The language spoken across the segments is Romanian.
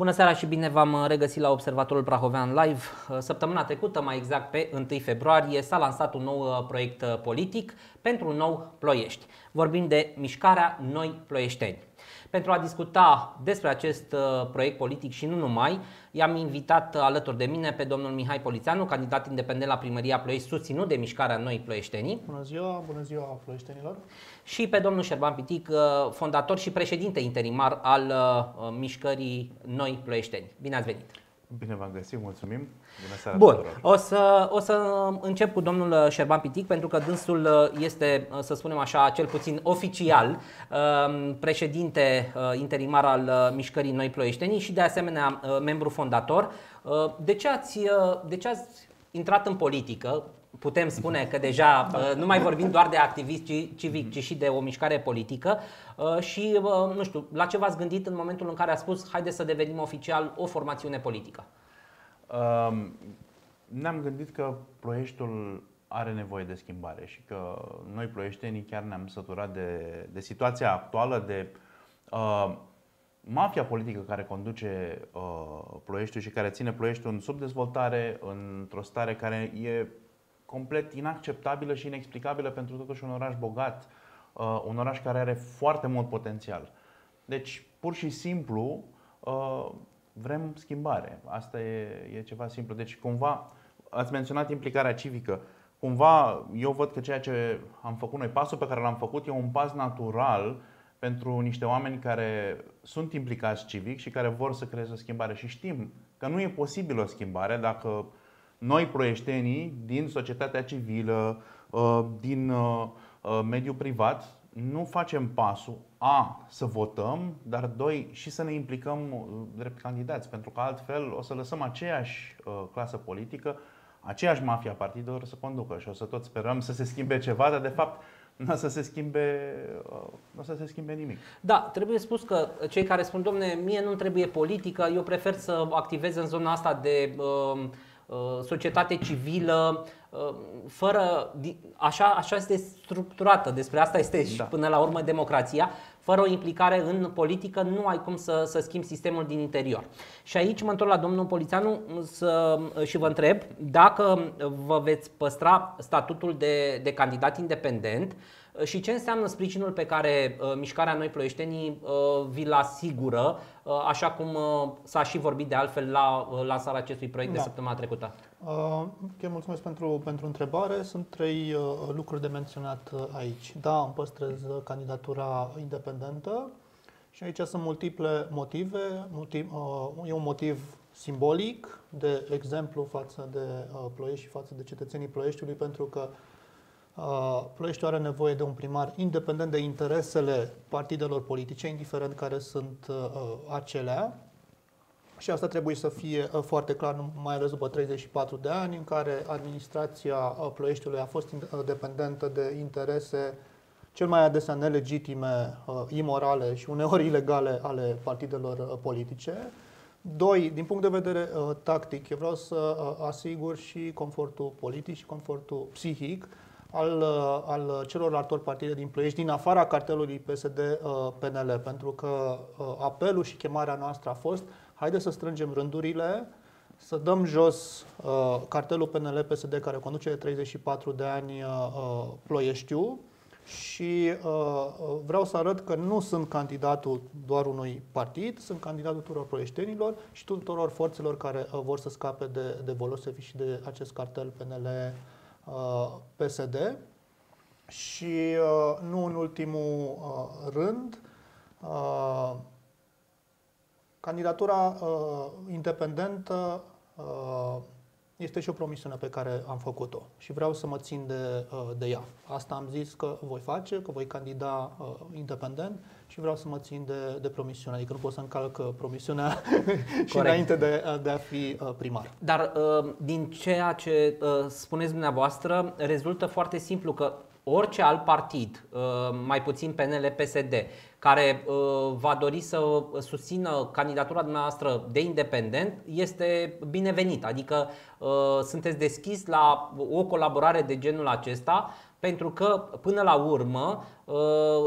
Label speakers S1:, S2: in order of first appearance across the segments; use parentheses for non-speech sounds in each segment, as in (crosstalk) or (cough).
S1: Bună seara și bine v-am regăsit la Observatorul Prahovean Live. Săptămâna trecută, mai exact pe 1 februarie, s-a lansat un nou uh, proiect uh, politic pentru un nou Ploiești. Vorbim de Mișcarea Noi Ploieșteni. Pentru a discuta despre acest uh, proiect politic și nu numai, i-am invitat alături de mine pe domnul Mihai Polițanu, candidat independent la primăria Ploiești, susținut de Mișcarea Noi Ploieșteni.
S2: Bună ziua, bună ziua ploieștenilor.
S1: Și pe domnul Șerban Pitic, uh, fondator și președinte interimar al uh, Mișcării Noi Ploieșteni. Bine ați venit!
S3: Bine v-am găsit, mulțumim. Bună seara
S1: Bun,
S3: tuturor.
S1: o să, o să încep cu domnul Șerban Pitic pentru că dânsul este, să spunem așa, cel puțin oficial um, președinte uh, interimar al uh, Mișcării Noi Ploieștenii și de asemenea uh, membru fondator. De ce ați, de ce ați intrat în politică? Putem spune că deja nu mai vorbim doar de activist civic, ci și de o mișcare politică și nu știu, la ce v-ați gândit în momentul în care a spus haide să devenim oficial o formațiune politică?
S3: Um, ne-am gândit că Ploieștiul are nevoie de schimbare și că noi ploieștenii chiar ne-am săturat de, de situația actuală, de uh, mafia politică care conduce uh, Ploieștiul și care ține Ploieștiul în subdezvoltare, într-o stare care e complet inacceptabilă și inexplicabilă pentru totuși un oraș bogat, uh, un oraș care are foarte mult potențial. Deci, pur și simplu, uh, vrem schimbare. Asta e, e ceva simplu. Deci, cumva, ați menționat implicarea civică. Cumva, eu văd că ceea ce am făcut noi, pasul pe care l-am făcut, e un pas natural pentru niște oameni care sunt implicați civic și care vor să creeze o schimbare. Și știm că nu e posibil o schimbare dacă noi proieștenii din societatea civilă, uh, din uh, uh, mediul privat, nu facem pasul A, să votăm, dar doi, și să ne implicăm drept candidați, pentru că altfel o să lăsăm aceeași clasă politică, aceeași mafia partidelor să conducă și o să tot sperăm să se schimbe ceva, dar de fapt nu o să se schimbe, nu o să se schimbe nimic.
S1: Da, trebuie spus că cei care spun, domne, mie nu trebuie politică, eu prefer să activez în zona asta de uh, Uh, societate civilă, uh, fără, așa, așa este structurată, despre asta este și da. până la urmă democrația, fără o implicare în politică nu ai cum să, să schimbi sistemul din interior. Și aici mă întorc la domnul Polițanu să, și vă întreb dacă vă veți păstra statutul de, de candidat independent și ce înseamnă sprijinul pe care uh, Mișcarea Noi Ploieștenii uh, vi-l asigură, uh, așa cum uh, s-a și vorbit de altfel la uh, lansarea acestui proiect da. de săptămâna trecută?
S2: Uh, okay, mulțumesc pentru, pentru întrebare. Sunt trei uh, lucruri de menționat uh, aici. Da, îmi păstrez candidatura independentă și aici sunt multiple motive. Motiv, uh, e un motiv simbolic, de exemplu față de uh, Ploiești și față de cetățenii Ploieștiului, pentru că uh, Ploieștiul are nevoie de un primar independent de interesele partidelor politice, indiferent care sunt uh, acelea. Și asta trebuie să fie uh, foarte clar, mai ales după 34 de ani, în care administrația uh, Ploieștiului a fost dependentă de interese cel mai adesea nelegitime, uh, imorale și uneori ilegale ale partidelor politice. Doi, din punct de vedere uh, tactic, eu vreau să uh, asigur și confortul politic și confortul psihic al, uh, al celorlaltor partide din Ploiești, din afara cartelului PSD-PNL, uh, pentru că uh, apelul și chemarea noastră a fost haideți să strângem rândurile, să dăm jos uh, cartelul PNL-PSD care conduce de 34 de ani uh, Ploieștiu, și uh, vreau să arăt că nu sunt candidatul doar unui partid, sunt candidatul tuturor proieștenilor și tuturor forțelor care uh, vor să scape de, de Volosevi și de acest cartel PNL-PSD. Uh, și uh, nu în ultimul uh, rând, uh, candidatura uh, independentă uh, este și o promisiune pe care am făcut-o și vreau să mă țin de, uh, de ea. Asta am zis că voi face, că voi candida uh, independent și vreau să mă țin de, de promisiune. Adică nu pot să încalc uh, promisiunea (laughs) și înainte de, de a fi primar.
S1: Dar din ceea ce spuneți dumneavoastră, rezultă foarte simplu că orice alt partid, mai puțin PNL, PSD, care uh, va dori să susțină candidatura dumneavoastră de independent este binevenit. Adică uh, sunteți deschis la o colaborare de genul acesta pentru că, până la urmă, uh,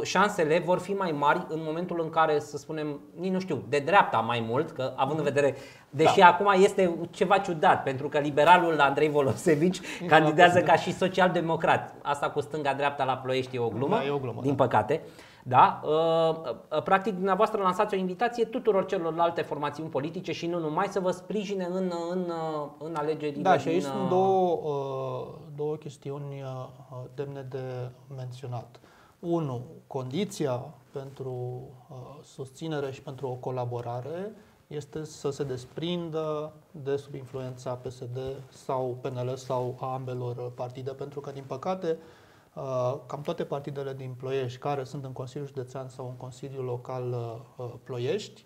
S1: șansele vor fi mai mari în momentul în care, să spunem, nici nu știu, de dreapta mai mult, că având în vedere, deși da. acum este ceva ciudat, pentru că liberalul Andrei Volosevici (laughs) candidează ca și social-democrat. Asta cu stânga-dreapta la Ploiești e o glumă,
S2: Da, e o glumă,
S1: din
S2: da.
S1: păcate. Da? Uh, uh, Practic, dumneavoastră lansați o invitație tuturor celorlalte formațiuni politice și nu numai să vă sprijine în, în, uh, în alegerile
S2: Da, și aici
S1: din,
S2: sunt
S1: uh,
S2: două, uh, două chestiuni uh, demne de menționat. Unu, condiția pentru uh, susținere și pentru o colaborare este să se desprindă de sub influența PSD sau PNL sau a ambelor partide, pentru că, din păcate, uh, cam toate partidele din Ploiești care sunt în Consiliul Județean sau în Consiliul Local uh, Ploiești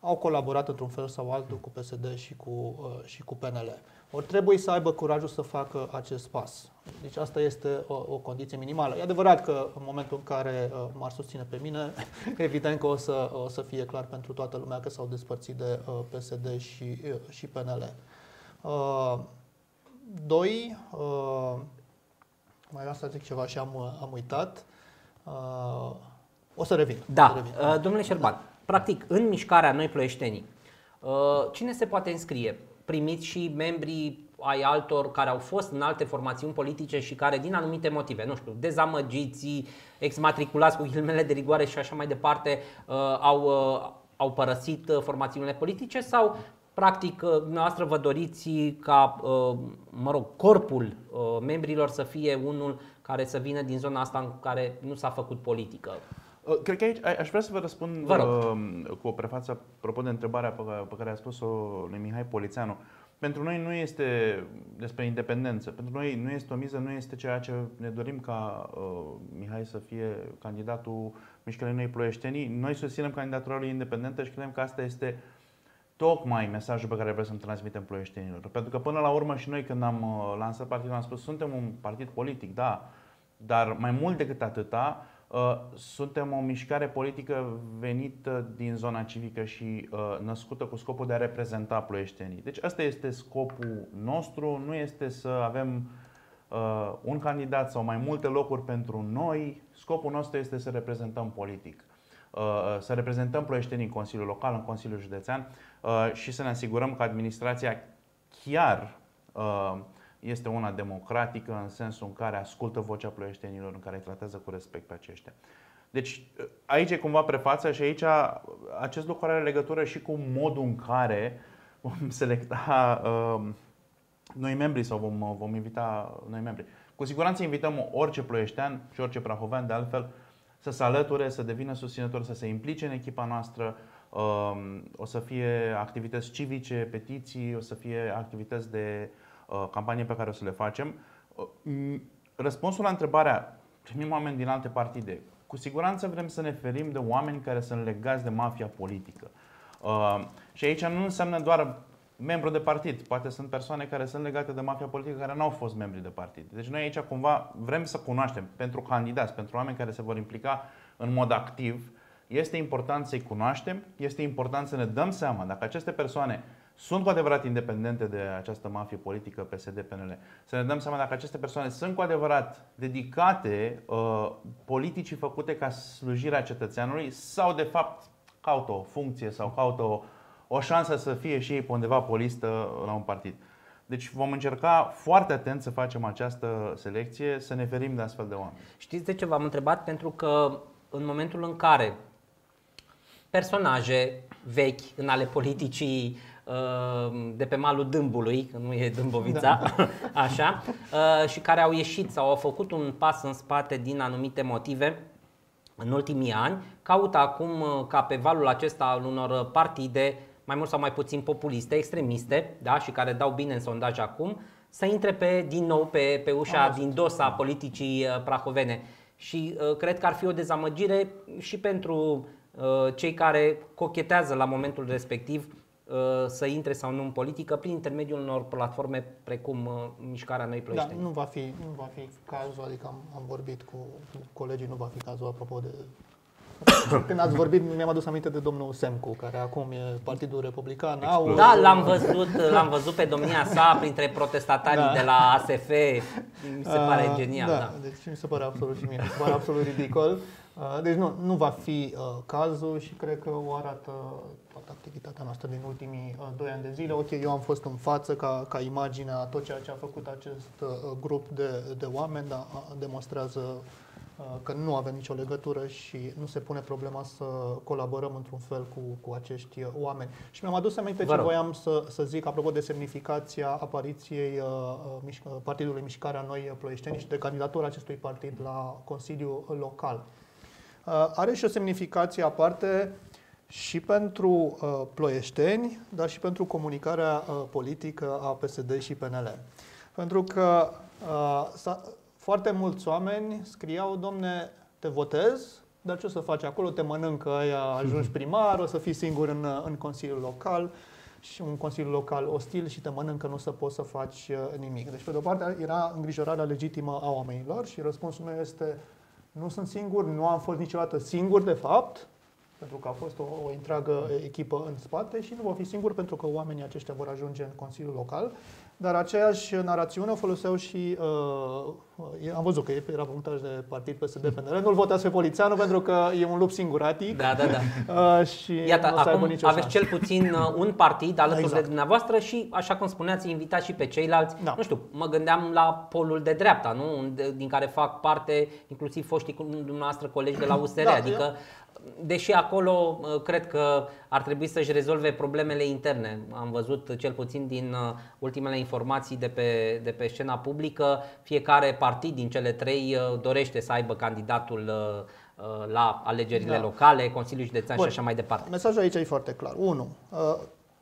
S2: au colaborat într-un fel sau altul cu PSD și cu, uh, și cu PNL. Ori trebuie să aibă curajul să facă acest pas. Deci asta este o, o condiție minimală. E adevărat că în momentul în care uh, m-ar susține pe mine, (laughs) evident că o să, o să fie clar pentru toată lumea că s-au despărțit de uh, PSD și, uh, și PNL. Uh, doi, uh, mai vreau să zic ceva și am, uh, am uitat. Uh, o să revin. o să
S1: Da,
S2: revin.
S1: uh, domnule Șerban, practic, în mișcarea Noi Ploieștenii, uh, cine se poate înscrie? Primiți și membrii ai altor care au fost în alte formațiuni politice și care, din anumite motive, nu știu, dezamăgiți, exmatriculați cu ghilimele de rigoare și așa mai departe, uh, au, uh, au părăsit uh, formațiunile politice sau Practic, uh, dumneavoastră vă doriți ca, uh, mă rog, corpul uh, membrilor să fie unul care să vină din zona asta în care nu s-a făcut politică.
S3: Uh, Cred că aici a- aș vrea să vă răspund
S1: Vă rog.
S3: uh, cu o prefață apropo de întrebarea pe care, pe care a spus-o lui Mihai Polițeanu. Pentru noi nu este despre independență. Pentru noi nu este o miză, nu este ceea ce ne dorim ca uh, Mihai să fie candidatul Mișcării Noi Ploieștenii. Noi susținem candidatura lui independentă și credem că asta este tocmai mesajul pe care vrem să-l transmitem ploieștenilor. Pentru că până la urmă și noi când am uh, lansat partidul am spus suntem un partid politic, da, dar mai mult decât atâta, uh, suntem o mișcare politică venită din zona civică și uh, născută cu scopul de a reprezenta ploieștenii. Deci asta este scopul nostru, nu este să avem uh, un candidat sau mai multe locuri pentru noi. Scopul nostru este să reprezentăm politic. Uh, să reprezentăm ploieștenii în Consiliul Local, în Consiliul Județean uh, și să ne asigurăm că administrația chiar uh, este una democratică în sensul în care ascultă vocea ploieștenilor, în care îi tratează cu respect pe aceștia. Deci aici e cumva prefața și aici acest lucru are legătură și cu modul în care vom (laughs) selecta uh, noi membri sau vom, vom invita noi membri. Cu siguranță invităm orice ploieștean și orice prahovean de altfel să se alăture, să devină susținător, să se implice în echipa noastră. Um, O să fie activități civice, petiții, o să fie activități de uh, campanie pe care o să le facem. Uh, m, Răspunsul la întrebarea, primim oameni din alte partide. Cu siguranță vrem să ne ferim de oameni care sunt legați de mafia politică. Uh, și aici nu înseamnă doar membru de partid. Poate sunt persoane care sunt legate de mafia politică care n-au fost membri de partid. Deci noi aici cumva vrem să cunoaștem pentru candidați, pentru oameni care se vor implica în mod activ. Este important să-i cunoaștem, este important să ne dăm seama dacă aceste persoane sunt cu adevărat independente de această mafie politică PSD-PNL. Să ne dăm seama dacă aceste persoane sunt cu adevărat dedicate uh, politicii făcute ca slujirea cetățeanului sau de fapt caută o funcție sau caută o, o șansă să fie și ei pe undeva pe o listă la un partid. Deci vom încerca foarte atent să facem această selecție, să ne ferim de astfel de oameni.
S1: Știți de ce v-am întrebat? Pentru că în momentul în care personaje vechi în ale politicii uh, de pe malul Dâmbului, că nu e Dâmbovița, (laughs) așa, uh, și care au ieșit sau au făcut un pas în spate din anumite motive în ultimii ani, caută acum uh, ca pe valul acesta al unor partide mai mult sau mai puțin populiste, extremiste, da, și care dau bine în sondaj acum, să intre pe, din nou pe, pe ușa din dos a politicii uh, prahovene. Și uh, cred că ar fi o dezamăgire și pentru uh, cei care cochetează la momentul respectiv uh, să intre sau nu în politică prin intermediul unor platforme precum uh, Mișcarea Noi
S2: Da,
S1: Ploieșteni.
S2: nu va fi, nu va fi cazul, adică am, am vorbit cu cu colegii, nu va fi cazul apropo de (coughs) Când ați vorbit, mi-am adus aminte de domnul Semcu, care acum e Partidul Republican. Au,
S1: Da, l-am văzut, l-am văzut pe domnia sa printre protestatarii
S2: Da.
S1: de la ASF. Mi se pare
S2: Uh,
S1: genial,
S2: da,
S1: da.
S2: Deci mi se pare absolut și mie, mi se pare absolut ridicol. Uh, Deci nu, nu va fi uh, cazul și cred că o arată toată activitatea noastră din ultimii uh, doi ani de zile. Ok, eu am fost în față ca, ca imagine a tot ceea ce a făcut acest uh, grup de, de oameni, dar uh, demonstrează uh, că nu avem nicio legătură și nu se pune problema să colaborăm într-un fel cu, cu acești uh, oameni. Și mi-am adus aminte
S1: Vă
S2: ce
S1: rog.
S2: voiam să, să zic apropo de semnificația apariției uh, uh, mișc- uh, Partidului Mișcarea Noi Ploieșteni și de candidatura acestui partid la Consiliul Local. Uh, are și o semnificație aparte și pentru uh, ploieșteni, dar și pentru comunicarea uh, politică a PSD și PNL. Pentru că uh, s-a- foarte mulți oameni scriau, domne, te votez, dar ce o să faci acolo? Te mănâncă aia, ajungi (laughs) primar, o să fii singur în, în Consiliul Local și un Consiliu Local ostil și te mănâncă, nu să poți să faci uh, nimic. Deci, pe de o parte, era îngrijorarea legitimă a oamenilor și răspunsul meu este nu sunt singur, nu am fost niciodată singur, de fapt, pentru că a fost o, o întreagă echipă în spate și nu vor fi singur pentru că oamenii aceștia vor ajunge în Consiliul Local. Dar aceeași narațiune o foloseau și, uh, am văzut că era punctaj de partid PSD PNL, nu-l votați pe Polițeanu pentru că e un lup singuratic
S1: Da, da, da. (laughs)
S2: uh, și
S1: Iată,
S2: nu o să aibă
S1: acum
S2: nicio
S1: aveți
S2: șansă.
S1: cel puțin uh, un partid alături
S2: Exact.
S1: de dumneavoastră și, așa cum spuneați, invitați și pe ceilalți.
S2: Da.
S1: Nu știu, mă gândeam la polul de dreapta, nu? Unde- din care fac parte inclusiv foștii cu- dumneavoastră colegi de la USR.
S2: Da,
S1: adică, deși acolo uh, cred că ar trebui să-și rezolve problemele interne. Am văzut cel puțin din uh, ultimele informații de pe, de pe scena publică, fiecare partid din cele trei uh, dorește să aibă candidatul uh, uh, la alegerile
S2: Da.
S1: locale, Consiliul Județean
S2: Bun.
S1: și așa mai departe.
S2: Mesajul aici e foarte clar. 1. Uh,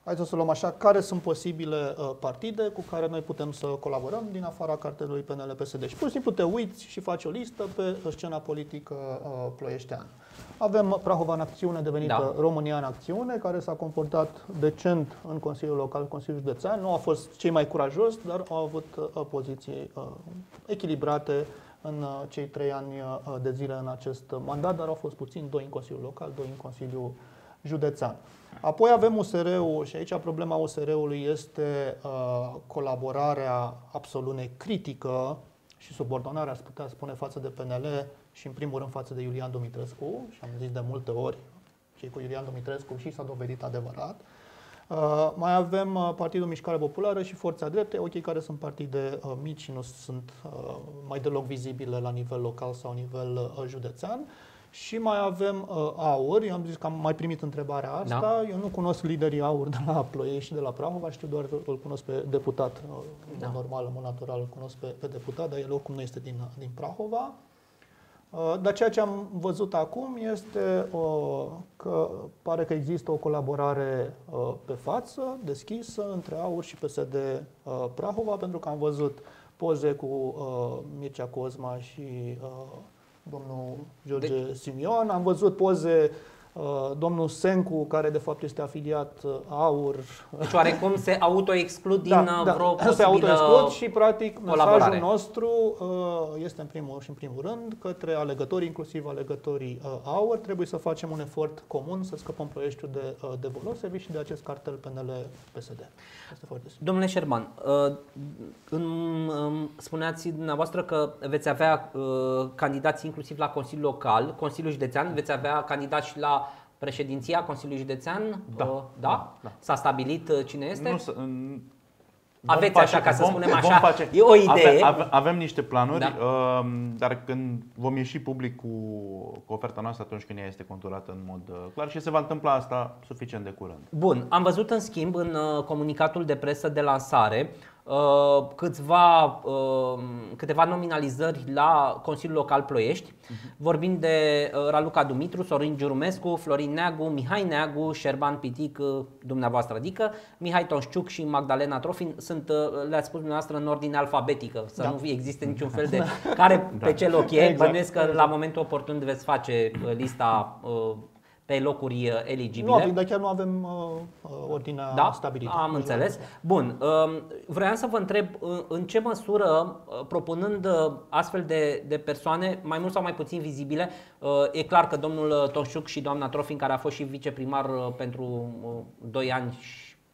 S2: hai să o luăm așa. Care sunt posibile uh, partide cu care noi putem să colaborăm din afara cartelului PNL-PSD? Și pur și simplu te uiți și faci o listă pe scena politică uh, ploieșteană. Avem Prahova în acțiune, devenită
S1: Da.
S2: da. România în acțiune, care s-a comportat decent în Consiliul Local, Consiliul Județean. Nu a fost cei mai curajos, dar au avut uh, poziții uh, echilibrate în uh, cei trei ani uh, de zile în acest mandat, dar au fost puțin, doi în Consiliul Local, doi în Consiliul Județean. Apoi avem USR-ul și aici problema USR-ului este uh, colaborarea absolut necritică și subordonarea, aș putea spune, față de PNL și în primul rând față de Iulian Dumitrescu și am zis de multe ori, cei cu Iulian Dumitrescu și s-a dovedit adevărat. Uh, mai avem uh, Partidul Mișcare Populară și Forța Drepte, ok, care sunt partide uh, mici și nu sunt uh, mai deloc vizibile la nivel local sau nivel uh, județean. Și mai avem uh, AUR, eu am zis că am mai primit întrebarea asta,
S1: Da.
S2: eu nu cunosc liderii AUR de la Ploiești și de la Prahova, știu doar îl cunosc pe deputat, uh,
S1: Da.
S2: da. normal, în mod natural îl cunosc pe, pe deputat, dar el oricum nu este din, din Prahova. Uh, Dar ceea ce am văzut acum este uh, că pare că există o colaborare uh, pe față, deschisă, între AUR și PSD uh, Prahova, pentru că am văzut poze cu uh, Mircea Cosma și uh, domnul George Simion, am văzut poze uh, domnul Sencu, care de fapt este afiliat uh, AUR,
S1: Deci oarecum se autoexclud din uh, vreo
S2: se
S1: posibilă...
S2: autoexclud și practic
S1: colaborare.
S2: mesajul nostru uh, este în primul și în primul rând către alegătorii, inclusiv alegătorii uh, AUR, trebuie să facem un efort comun să scăpăm Ploieștiul de, uh, de Volosevi și de acest cartel PNL-PSD. Este foarte simplu.
S1: Domnule Șerban, uh, în- um, spuneați dumneavoastră că veți avea uh, candidați inclusiv la Consiliul Local, Consiliul Județean, veți avea candidați și la președinția Consiliului Județean?
S3: Da.
S1: Uh, Da?
S3: Da, da.
S1: S-a stabilit uh, cine este?
S3: Nu, să- în-
S1: Aveți
S3: vom
S1: așa, ca să
S3: vom-
S1: spunem
S3: vom
S1: așa,
S3: face-
S1: e o idee.
S3: Ave, ave, avem niște planuri,
S1: Da.
S3: uh, dar când vom ieși public cu, cu oferta noastră atunci când ea este conturată în mod uh, clar și se va întâmpla asta suficient de curând.
S1: Bun, am văzut în schimb în uh, comunicatul de presă de lansare uh, câțiva, uh, câteva nominalizări la Consiliul Local Ploiești, vorbind de uh, Raluca Dumitru, Sorin Giurumescu, Florin Neagu, Mihai Neagu, Șerban Pitic, uh, dumneavoastră, adică Mihai Tonșciuc și Magdalena Trofin sunt, uh, le-ați spus dumneavoastră, în ordine alfabetică, să
S2: Da.
S1: nu existe niciun (laughs) fel de... Care pe ce loc e,
S2: Exact.
S1: bănuiesc că la momentul oportun veți face uh, lista uh, pe locuri uh, eligibile.
S2: Nu avem, dar chiar nu avem uh, uh ordinea
S1: da?
S2: stabilită.
S1: am înțeles. Bun, uh, vreau să vă întreb uh, în ce măsură, propunând astfel de, de persoane, mai mult sau mai puțin vizibile, e clar că domnul Toșuc și doamna Trofin, care a fost și viceprimar pentru 2 ani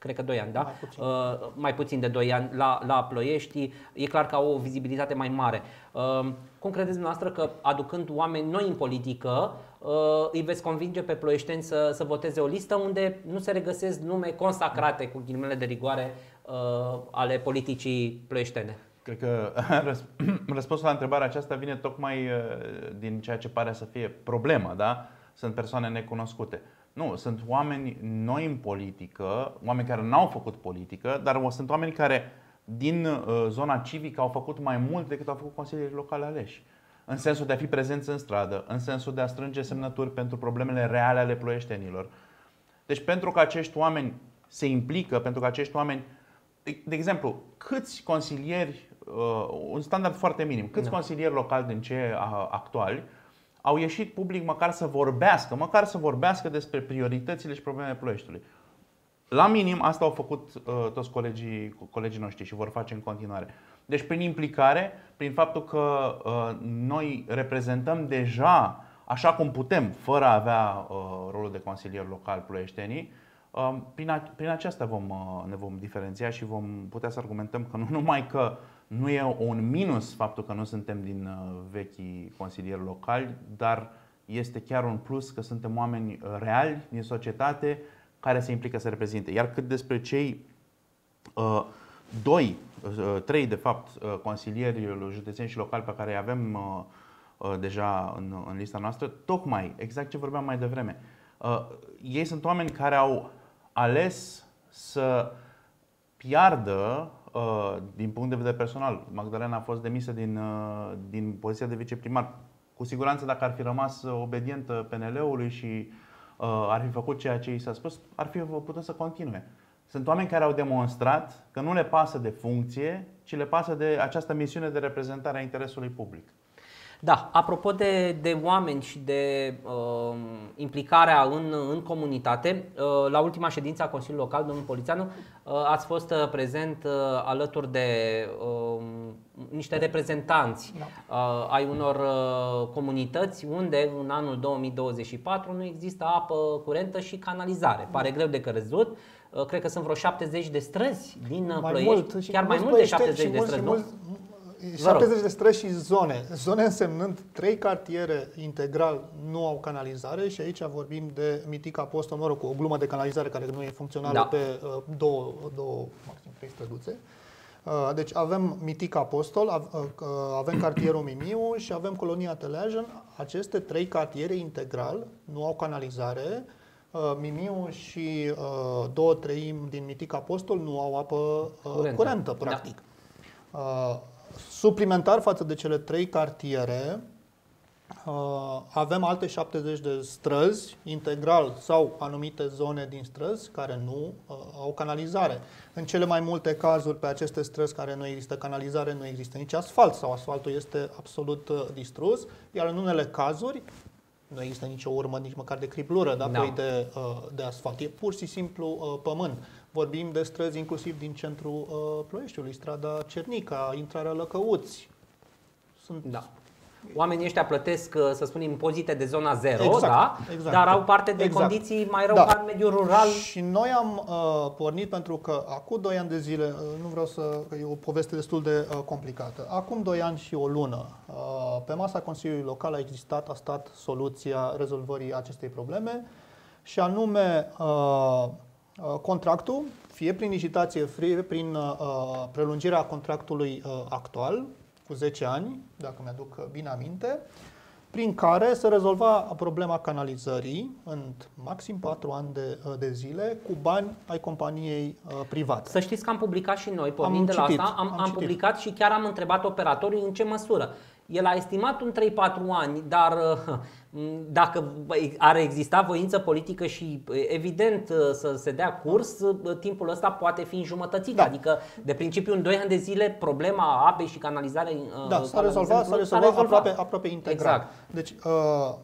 S1: cred că 2 ani, da?
S2: Mai puțin.
S1: Uh, mai puțin de 2 ani la, la Ploiești, e clar că au o vizibilitate mai mare. Uh, cum credeți dumneavoastră că aducând oameni noi în politică, uh, îi veți convinge pe ploieșteni să, să voteze o listă unde nu se regăsesc nume consacrate, cu ghilimele de rigoare, uh, ale politicii ploieștene?
S3: Cred că (laughs) (clears throat) răspunsul la întrebarea aceasta vine tocmai uh, din ceea ce pare să fie problema, da? Sunt persoane necunoscute. Nu, sunt oameni noi în politică, oameni care n-au făcut politică, dar sunt oameni care din uh, zona civică au făcut mai mult decât au făcut consilierii locale aleși. În sensul de a fi prezenți în stradă, în sensul de a strânge semnături pentru problemele reale ale ploieștenilor. Deci pentru că acești oameni se implică, pentru că acești oameni, de exemplu, câți consilieri, uh, un standard foarte minim, câți da. consilieri locali din ce actuali au ieșit public măcar să vorbească, măcar să vorbească despre prioritățile și problemele Ploieștiului. La minim, asta au făcut uh, toți colegii, colegii noștri și vor face în continuare. Deci, prin implicare, prin faptul că uh, noi reprezentăm deja așa cum putem, fără a avea uh, rolul de consilier local ploieștenii, uh, prin, a, prin aceasta vom, uh, ne vom diferenția și vom putea să argumentăm că nu numai că nu e un minus faptul că nu suntem din uh, vechii consilieri locali, dar este chiar un plus că suntem oameni uh, reali din societate care se implică să reprezinte. Iar cât despre cei uh, doi, uh, trei de fapt, uh, consilieri județeni și locali pe care îi avem uh, uh, deja în, în lista noastră, tocmai, exact ce vorbeam mai devreme, uh, ei sunt oameni care au ales să piardă Uh, din punct de vedere personal, Magdalena a fost demisă din, uh, din poziția de viceprimar. Cu siguranță, dacă ar fi rămas obedientă PNL-ului și uh, ar fi făcut ceea ce i s-a spus, ar fi putut să continue. Sunt oameni care au demonstrat că nu le pasă de funcție, ci le pasă de această misiune de reprezentare a interesului public.
S1: Da, apropo de, de oameni și de uh, implicarea în, în comunitate, uh, la ultima ședință a Consiliului Local, domnul Polițanu, uh, ați fost uh, prezent uh, alături de uh, niște reprezentanți da. uh, ai unor uh, comunități unde în anul 2024 nu există apă curentă și canalizare. Pare greu de crezut. Uh, cred că sunt vreo 70 de străzi din mai Ploiești, mult, chiar mai mult de 70 de străzi, nu?
S2: 70 de străzi și zone. Zone însemnând trei cartiere integral nu au canalizare și aici vorbim de Mitic Apostol, mă rog, cu o glumă de canalizare care nu e funcțională da. pe uh, două, două, maxim trei străduțe. Uh, deci avem Mitic Apostol, uh, avem cartierul Mimiu și avem colonia Teleajen. Aceste trei cartiere integral nu au canalizare. Mimiu și două treimi din Mitic Apostol nu au apă curentă, curentă da. practic. Da. Suplimentar față de cele trei cartiere, uh, avem alte 70 de străzi, integral sau anumite zone din străzi care nu uh, au canalizare. În cele mai multe cazuri pe aceste străzi care nu există canalizare, nu există nici asfalt sau asfaltul este absolut uh, distrus, iar în unele cazuri nu există nicio urmă, nici măcar de criplură da, no. de, de asfalt. E pur și simplu pământ. Vorbim de străzi inclusiv din centrul uh, Ploieștiului, strada Cernica, intrarea Lăcăuți.
S1: Sunt da. Oamenii ăștia plătesc, uh, să spunem, impozite de zona zero,
S2: exact,
S1: da?
S2: exact.
S1: dar au parte de exact. condiții mai rău da. ca în mediul rural.
S2: Și noi am uh, pornit pentru că acum 2 ani de zile, uh, nu vreau să, că e o poveste destul de uh, complicată, acum 2 ani și o lună, uh, pe masa Consiliului Local a existat, a stat soluția rezolvării acestei probleme și anume uh, Uh, contractul, fie prin licitație, fie prin uh, prelungirea contractului uh, actual, cu 10 ani, dacă mi-aduc bine aminte, prin care se rezolva problema canalizării în maxim 4 ani de, de zile cu bani ai companiei private.
S1: Să știți că am publicat și noi, pornind de la citit, asta, am, am, am publicat și chiar am întrebat operatorii în ce măsură. El a estimat un 3-4 ani, dar (laughs) dacă ar exista voință politică și evident să se dea curs, timpul ăsta poate fi înjumătățit. Da. Adică, de principiu, în 2 ani de zile, problema apei și canalizare
S2: da, s-a rezolvat, s-a rezolvat, aproape, aproape integral. Exact. Deci, uh,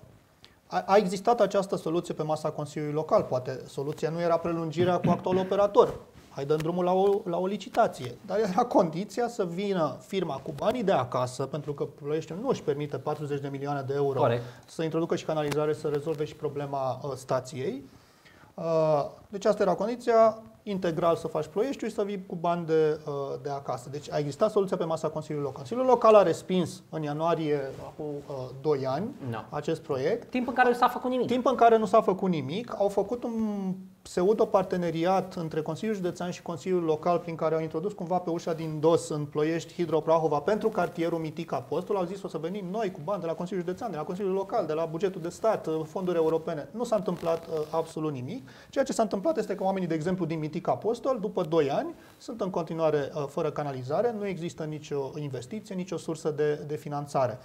S2: a, a existat această soluție pe masa Consiliului Local. Poate soluția nu era prelungirea cu actualul operator. Hai dăm drumul la o, la o licitație. Dar era condiția să vină firma cu banii de acasă, pentru că Ploieștiul nu își permite 40 de milioane de euro
S1: Corect.
S2: să introducă și canalizare, să rezolve și problema uh, stației. Uh, deci asta era condiția, integral să faci Ploieștiul și să vii cu bani de, uh, de acasă. Deci a existat soluția pe masa Consiliului Local. Consiliul Local a respins în ianuarie, acum uh, 2 ani,
S1: No.
S2: acest proiect.
S1: Timp în care nu s-a făcut nimic.
S2: Timp în care nu s-a făcut nimic, au făcut un pseudo-parteneriat între Consiliul Județean și Consiliul Local prin care au introdus cumva pe ușa din dos în Ploiești Hidroprahova pentru cartierul Mitic Apostol. Au zis o să venim noi cu bani de la Consiliul Județean, de la Consiliul Local, de la bugetul de stat, uh, fonduri europene. Nu s-a întâmplat uh, absolut nimic. Ceea ce s-a întâmplat este că oamenii, de exemplu, din Mitic Apostol, după 2 ani, sunt în continuare uh, fără canalizare, nu există nicio investiție, nicio sursă de, de finanțare.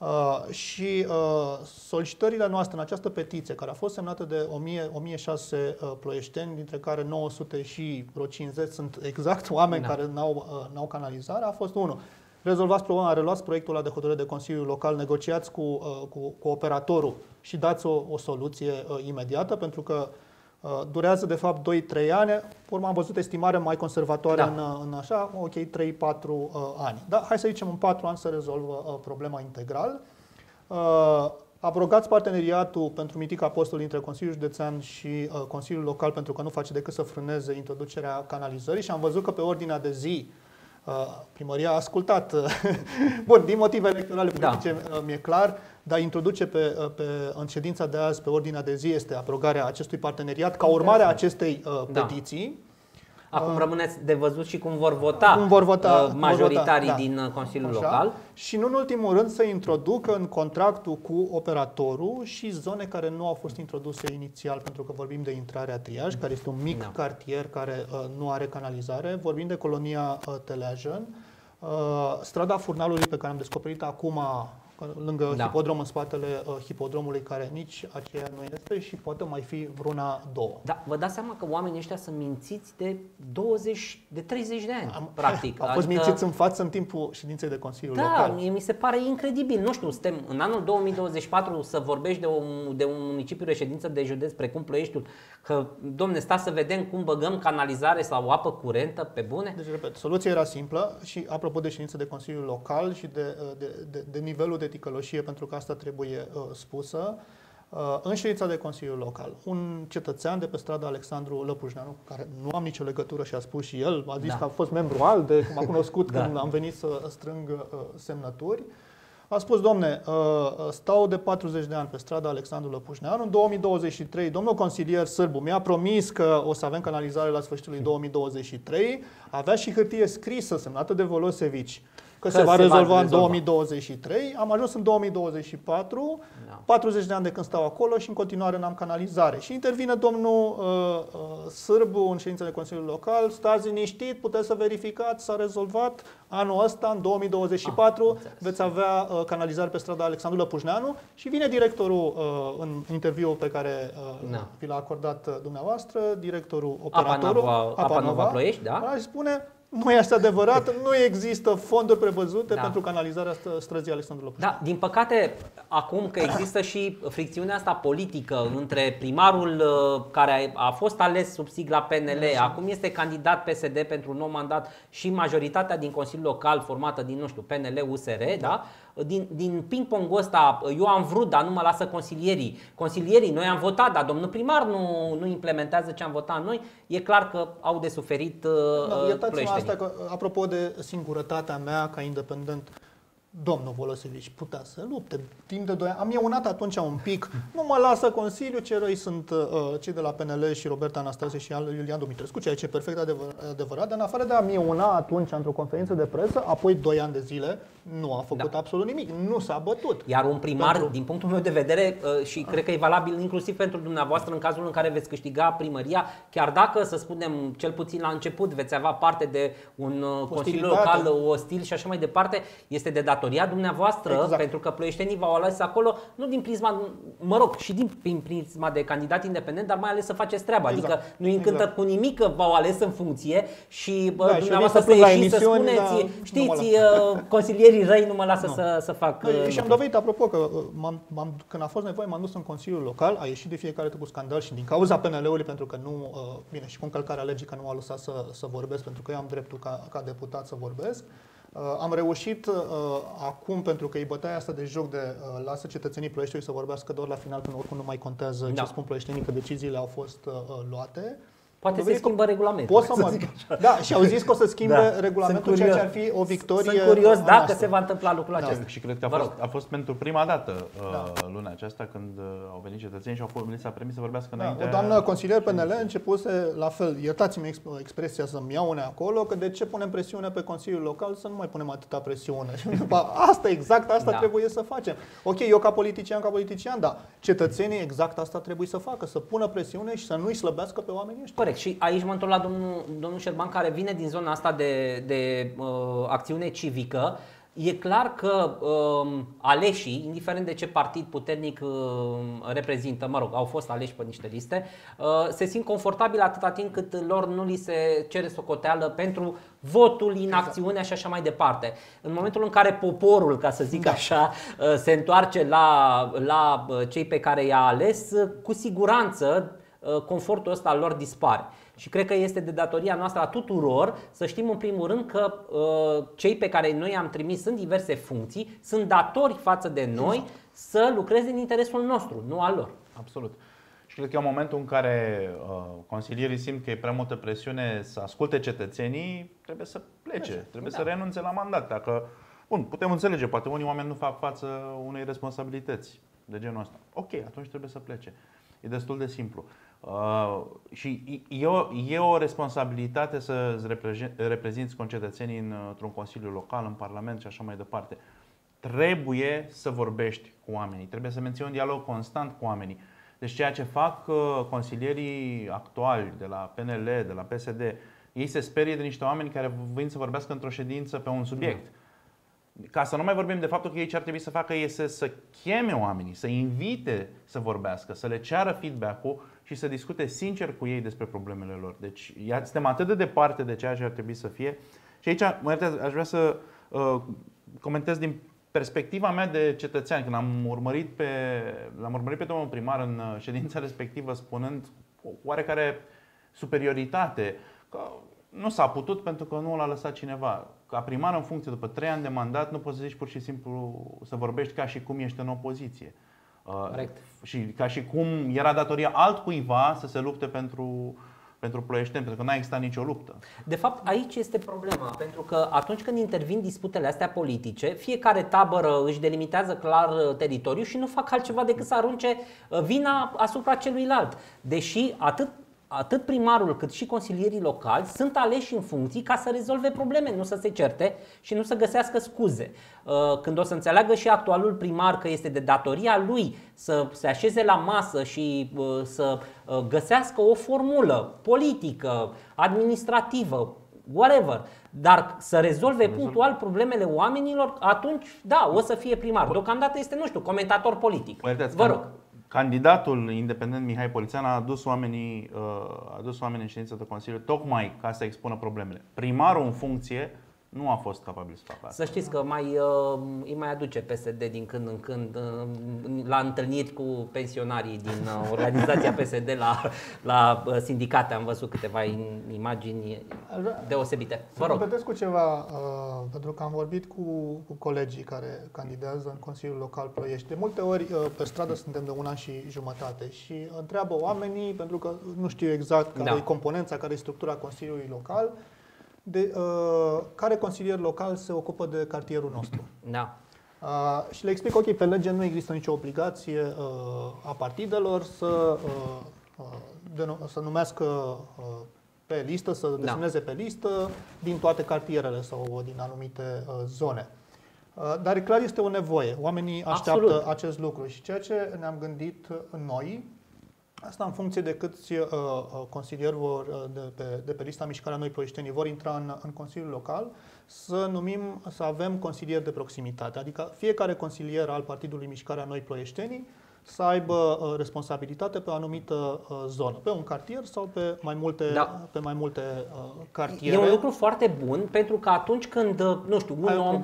S2: Uh, și uh, solicitările noastre în această petiție, care a fost semnată de 1000, 1006 uh, ploieșteni, dintre care 900 și vreo 50 sunt exact (laughs) oameni
S1: Da.
S2: care n-au, uh, n-au canalizare, a fost unul. Rezolvați problema, reluați proiectul ăla de hotărâre de Consiliul Local, negociați cu, uh, cu, cu operatorul și dați o, o soluție uh, imediată, pentru că uh, durează de fapt 2-3 ani. Pe urmă am văzut estimare mai conservatoare
S1: Da.
S2: în, uh, în așa, ok, 3-4 uh, ani. Da, hai să zicem în 4 ani să rezolvă uh, problema integral. Uh, abrogați parteneriatul pentru mitic apostol dintre Consiliul Județean și uh, Consiliul Local pentru că nu face decât să frâneze introducerea canalizării și am văzut că pe ordinea de zi uh, primăria a ascultat. uh, (laughs) Bun, din motive electorale
S1: Da.
S2: politice uh, mi-e clar, dar introduce pe, uh, pe, în ședința de azi pe ordinea de zi este abrogarea acestui parteneriat ca urmare a acestei uh,
S1: Da.
S2: Petiții.
S1: Acum rămâneți de văzut și cum vor vota,
S2: Cum vor vota-
S1: uh,
S2: vor
S1: majoritarii
S2: vota, da.
S1: din uh, Consiliul
S2: Așa.
S1: Local.
S2: Și nu în ultimul rând să introducă în contractul cu operatorul și zone care nu au fost introduse inițial, pentru că vorbim de intrarea Triaj, care este un mic
S1: Da.
S2: cartier care uh, nu are canalizare, vorbim de colonia uh, Teleajen, uh, strada Furnalului pe care am descoperit acum uh, lângă
S1: Da.
S2: hipodrom în spatele uh, hipodromului care nici aceea nu este și poate mai fi vreuna două.
S1: Da, vă dați seama că oamenii ăștia sunt mințiți de 20, de 30 de ani, practic. (laughs)
S2: Au fost mințiți în față în timpul ședinței de Consiliu
S1: Da,
S2: Local.
S1: mie mi se pare incredibil. Nu știu, suntem în anul 2024 să vorbești de un, de un municipiu reședință de județ precum Ploieștiul, că, domne, sta să vedem cum băgăm canalizare sau apă curentă pe bune?
S2: Deci, repet, soluția era simplă și apropo de ședință de Consiliul Local și de, de, de, de nivelul de ticăloșie, pentru că asta trebuie uh, spusă, uh, în ședința de Consiliul Local, un cetățean de pe strada Alexandru Lăpușneanu, cu care nu am nicio legătură și a spus și el, a zis
S1: Da.
S2: că a fost membru al de, m-a cunoscut (laughs)
S1: Da.
S2: când am venit să strâng uh, semnături, a spus, domne, uh, stau de 40 de ani pe strada Alexandru Lăpușneanu, în 2023, domnul consilier Sârbu mi-a promis că o să avem canalizare la sfârșitul lui 2023, avea și hârtie scrisă semnată de Volosevici că,
S1: Că
S2: se va
S1: se va
S2: rezolva în
S1: rezolva.
S2: 2023, am ajuns în 2024,
S1: Da.
S2: 40 de ani de când stau acolo și în continuare n-am canalizare. Și intervine domnul uh, uh, Sârbu în ședința de Consiliul Local, stați liniștit, puteți să verificați, s-a rezolvat anul ăsta, în 2024,
S1: Ah, înțeles.
S2: veți avea uh, canalizare pe strada Alexandru Lăpușneanu și vine directorul uh, în interviul pe care uh,
S1: Da.
S2: vi l-a acordat uh, dumneavoastră, directorul
S1: Apa
S2: operatorul,
S1: Nova- Apa Nova Ploiești, da?
S2: și spune, nu este adevărat, nu există fonduri prevăzute
S1: Da.
S2: pentru canalizarea stră- străzii Alexandru Lăpușneanu.
S1: Da, din păcate, acum că există și fricțiunea asta politică între primarul uh, care a fost ales sub sigla PNL, acum este candidat PSD pentru un nou mandat și majoritatea din Consiliul Local formată din, nu știu, PNL, USR, da? Din, din ping-pongul ăsta, eu am vrut, dar nu mă lasă consilierii. Consilierii, noi am votat, dar domnul primar nu, nu implementează ce am votat noi. E clar că au de suferit uh,
S2: Da,
S1: uh,
S2: Iertați-mă
S1: ploieștenii.
S2: asta, că, apropo de singurătatea mea ca independent, domnul Volosevici putea să lupte timp de 2 ani. Am ieunat atunci un pic, nu mă lasă Consiliu, ce răi sunt uh, cei de la PNL și Roberta Anastase și al- Iulian Dumitrescu, ceea ce e perfect adevăr, adevărat, dar în afară de a mieuna atunci într-o conferință de presă, apoi 2 ani de zile, nu a făcut
S1: Da.
S2: absolut nimic, nu s-a bătut.
S1: Iar un primar,
S2: Pentru-
S1: din punctul meu de vedere, uh, și cred că e valabil inclusiv pentru dumneavoastră în cazul în care veți câștiga primăria, chiar dacă, să spunem, cel puțin la început veți avea parte de un uh, Consiliu
S2: Ostilitate.
S1: Local ostil și așa mai departe, este de datoria datoria dumneavoastră,
S2: Exact.
S1: pentru că ploieștenii v-au ales acolo, nu din prisma, mă rog, și din prin prisma de candidat independent, dar mai ales să faceți treaba.
S2: Exact.
S1: Adică nu-i încântă
S2: Exact.
S1: cu nimic că v-au ales în funcție și bă,
S2: Da, și
S1: dumneavoastră
S2: eu
S1: să
S2: vin să plâng la
S1: ieșiți să
S2: emisiuni,
S1: spuneți,
S2: dar nu mă
S1: știți, uh, consilierii răi nu mă lasă
S2: Nu.
S1: să, să fac
S2: Da,
S1: uh,
S2: și am
S1: lucruri.
S2: dovedit, apropo, că uh, m-am, m-am, când a fost nevoie, m-am dus în Consiliul Local, a ieșit de fiecare dată cu scandal și din cauza PNL-ului, pentru că nu, uh, bine, și cu încălcarea legii că nu m-a lăsat să, să vorbesc, pentru că eu am dreptul ca, ca deputat să vorbesc. Uh, am reușit uh, acum, pentru că e bătaia asta de joc de uh, lasă cetățenii Ploieștiului să vorbească doar la final, când oricum nu mai contează
S1: Da.
S2: ce spun ploieștenii, că deciziile au fost uh, uh, luate.
S1: Poate se
S2: dovedit că
S1: schimbă regulamentul.
S2: Pot să mă... Da, și au zis că o să schimbe
S1: Da.
S2: regulamentul,
S1: Sunt
S2: ceea ce ar
S1: curios.
S2: fi o victorie
S1: Sunt curios
S2: a
S1: dacă
S2: noastră.
S1: se va întâmpla lucrul
S2: Da.
S1: acesta.
S3: Și cred că a
S1: Vă
S3: fost,
S1: rog.
S3: a fost pentru prima dată uh,
S2: Da.
S3: luna aceasta când uh, au venit cetățenii și au fost, li s-a permis să vorbească
S2: Da,
S3: înainte.
S2: o doamnă consilier PNL a începuse la fel, iertați-mi exp- expresia să-mi iau une acolo, că de ce punem presiune pe Consiliul Local să nu mai punem atâta presiune. (laughs) Și după, asta exact, asta
S1: Da.
S2: trebuie să facem. Ok, eu ca politician, ca politician, da, cetățenii exact asta trebuie să facă, să pună presiune și să nu-i slăbească pe oamenii ăștia.
S1: Corect. Și aici mă întorc la domnul, domnul Șerban, care vine din zona asta de, de uh, acțiune civică. E clar că uh, aleșii, indiferent de ce partid puternic uh, reprezintă, mă rog, au fost aleși pe niște liste, uh, se simt confortabil atâta timp cât lor nu li se cere socoteală pentru votul, inacțiunea și așa mai departe. În momentul în care poporul, ca să zic așa, uh, se întoarce la, la uh, cei pe care i-a ales, uh, cu siguranță uh, confortul ăsta al lor dispare. Și cred că este de datoria noastră a tuturor să știm în primul rând că uh, cei pe care noi i-am trimis în diverse funcții sunt datori față de noi să lucreze în interesul nostru, nu al lor.
S3: Absolut. Și cred că în momentul în care uh, consilierii simt că e prea multă presiune să asculte cetățenii, trebuie să plece, trebuie
S1: Da.
S3: să renunțe la mandat. Dacă, bun, putem înțelege, poate unii oameni nu fac față unei responsabilități de genul ăsta. Ok, atunci trebuie să plece. E destul de simplu. Uh, și e o, e o responsabilitate să îți repreze- reprezinți concetățenii în, într-un consiliu local, în parlament și așa mai departe. Trebuie să vorbești cu oamenii, trebuie să menții un dialog constant cu oamenii. Deci ceea ce fac uh, consilierii actuali de la PNL, de la PSD, ei se sperie de niște oameni care vin să vorbească într-o ședință pe un subiect. Ca să nu mai vorbim de faptul că ei ce ar trebui să facă este să cheme oamenii, să invite să vorbească, să le ceară feedback-ul și să discute sincer cu ei despre problemele lor. Deci ia- suntem atât de departe de ceea ce ar trebui să fie. Și aici, mă iertați, aș vrea să uh, comentez din perspectiva mea de cetățean, când am urmărit pe, l-am urmărit pe domnul primar în uh, ședința (laughs) respectivă spunând cu oarecare superioritate că nu s-a putut pentru că nu l-a lăsat cineva. Ca primar în funcție, după trei ani de mandat, nu poți să zici pur și simplu să vorbești ca și cum ești în opoziție. Uh,
S1: Corect.
S3: Și ca și cum era datoria altcuiva să se lupte pentru, pentru ploieșteni, pentru că n-a existat nicio luptă.
S1: De fapt, aici este problema, pentru că atunci când intervin disputele astea politice, fiecare tabără își delimitează clar uh, teritoriul și nu fac altceva decât să arunce uh, vina asupra celuilalt. Deși atât atât primarul cât și consilierii locali sunt aleși în funcții ca să rezolve probleme, nu să se certe și nu să găsească scuze. Uh, Când o să înțeleagă și actualul primar că este de datoria lui să se așeze la masă și uh, să uh, găsească o formulă politică, administrativă, whatever, dar să rezolve punctual problemele oamenilor, atunci da, o să fie primar. Deocamdată este, nu știu, comentator politic.
S3: Mă iertați,
S1: Vă
S3: can-
S1: rog.
S3: Candidatul independent Mihai Polițean a adus oamenii, uh, a adus oamenii în ședință de Consiliu tocmai ca să expună problemele. Primarul în funcție nu a fost capabil să facă asta.
S1: Să știți că mai, uh, îi mai aduce PSD din când în când uh, la întâlniri cu pensionarii din uh, organizația (laughs) PSD la, la uh, sindicate. Am văzut câteva in- imagini
S2: Aș vrea-
S1: deosebite.
S2: Să
S1: Vă rog.
S2: completez cu ceva, uh, pentru că am vorbit cu, cu colegii care candidează în Consiliul Local Ploiești. De multe ori uh, pe stradă suntem de un an și jumătate și întreabă oamenii, pentru că nu știu exact care
S1: Da.
S2: e componența, care e structura Consiliului Local, de uh, care consilier local se ocupă de cartierul nostru.
S1: Da.
S2: Uh, și le explic, ok, pe lege nu există nicio obligație uh, a partidelor să, uh, uh, denu- să numească uh, pe listă, să desemneze pe listă din toate cartierele sau din anumite uh, zone. Uh, dar clar este o nevoie. Oamenii așteaptă
S1: Absolut.
S2: acest lucru și ceea ce ne-am gândit noi Asta în funcție de câți uh, uh consilieri vor, uh, de, pe, de pe lista Mișcarea Noi Ploieștenii vor intra în, în Consiliul Local, să numim, să avem consilieri de proximitate. Adică fiecare consilier al Partidului Mișcarea Noi Ploieștenii să aibă uh, responsabilitate pe o anumită uh, zonă, pe un cartier sau pe mai multe, da. pe mai multe uh, cartiere.
S1: E un lucru foarte bun pentru că atunci când, uh, nu știu, un Ai om,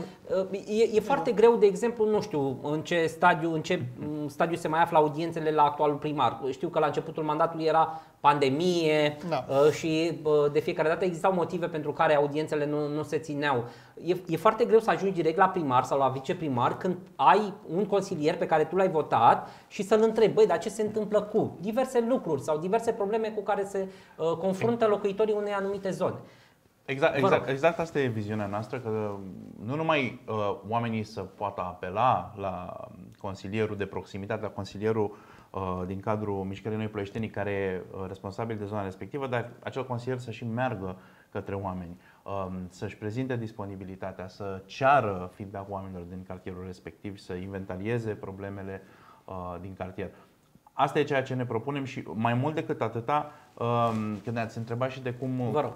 S1: uh, e, e foarte da. greu, de exemplu, nu știu, în ce stadiu, în ce mm, stadiu se mai află audiențele la actualul primar. Știu că la începutul mandatului era pandemie da. Uh, și de fiecare dată existau motive pentru care audiențele nu, nu se țineau. E, e foarte greu să ajungi direct la primar sau la viceprimar când ai un consilier pe care tu l-ai votat și să-l întrebi, băi, dar ce se întâmplă cu diverse lucruri sau diverse probleme cu care se uh, confruntă locuitorii unei anumite zone.
S3: Exact, exact, exact asta e viziunea noastră, că nu numai uh, oamenii să poată apela la consilierul de proximitate, la consilierul uh, din cadrul Mișcării Noi Ploieștenii care e uh, responsabil de zona respectivă, dar acel consilier să și meargă către oameni, um, să-și prezinte disponibilitatea, să ceară feedback oamenilor din cartierul respectiv, să inventarieze problemele uh, din cartier. Asta e ceea ce ne propunem și mai mult decât atâta, um, când ne-ați întrebat și de cum